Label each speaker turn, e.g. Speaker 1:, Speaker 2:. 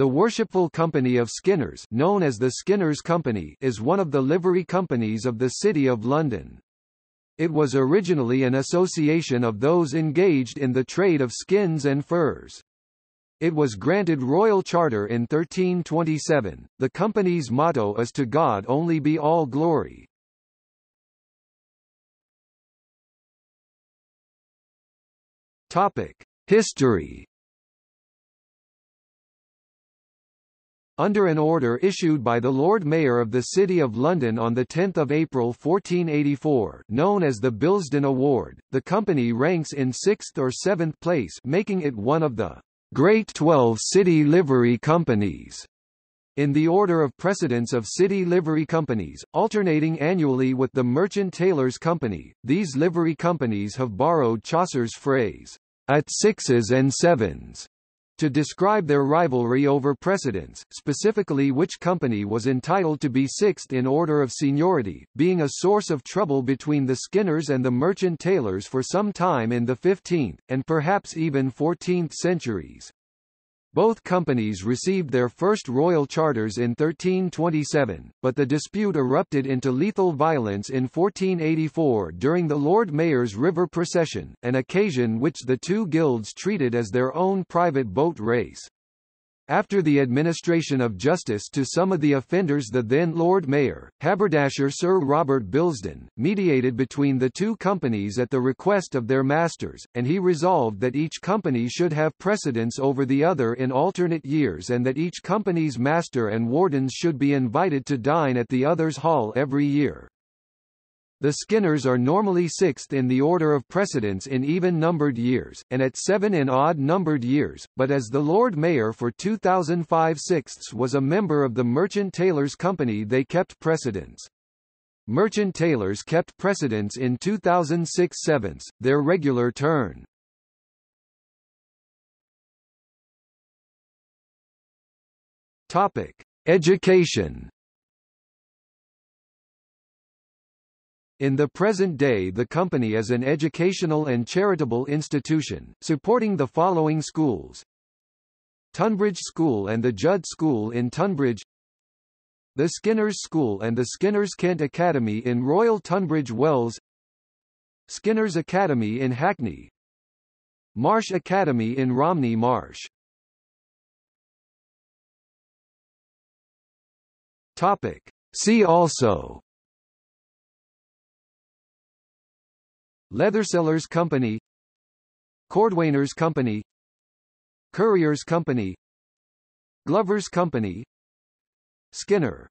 Speaker 1: The Worshipful Company of Skinners known as the Skinners Company is one of the livery companies of the City of London. It was originally an association of those engaged in the trade of skins and furs. It was granted royal charter in 1327. The company's motto is to God only be all glory. Topic: History Under an order issued by the Lord Mayor of the City of London on 10 April 1484 known as the Billesden Award, the company ranks in sixth or seventh place making it one of the Great Twelve City Livery Companies in the order of precedence of city livery companies, alternating annually with the Merchant Taylors Company, these livery companies have borrowed Chaucer's phrase, at sixes and sevens, to describe their rivalry over precedence, specifically which company was entitled to be sixth in order of seniority, being a source of trouble between the Skinners and the merchant taylors for some time in the 15th, and perhaps even 14th centuries. Both companies received their first royal charters in 1327, but the dispute erupted into lethal violence in 1484 during the Lord Mayor's River Procession, an occasion which the two guilds treated as their own private boat race. After the administration of justice to some of the offenders the then Lord Mayor, haberdasher Sir Robert Billesden, mediated between the two companies at the request of their masters, and he resolved that each company should have precedence over the other in alternate years and that each company's master and wardens should be invited to dine at the other's hall every year. The Skinners are normally sixth in the order of precedence in even-numbered years, and at seven in odd-numbered years, but as the Lord Mayor for 2005 sixths was a member of the Merchant Taylors Company they kept precedence. Merchant Taylors kept precedence in 2006 sevenths, their regular turn. Topic. Education In the present day the company is an educational and charitable institution, supporting the following schools. Tonbridge School and the Judd School in Tonbridge The Skinners School and the Skinners Kent Academy in Royal Tunbridge Wells Skinners Academy in Hackney Marsh Academy in Romney Marsh Topic. See also Leathersellers Company Cordwainers Company Curriers Company Glover's Company Skinner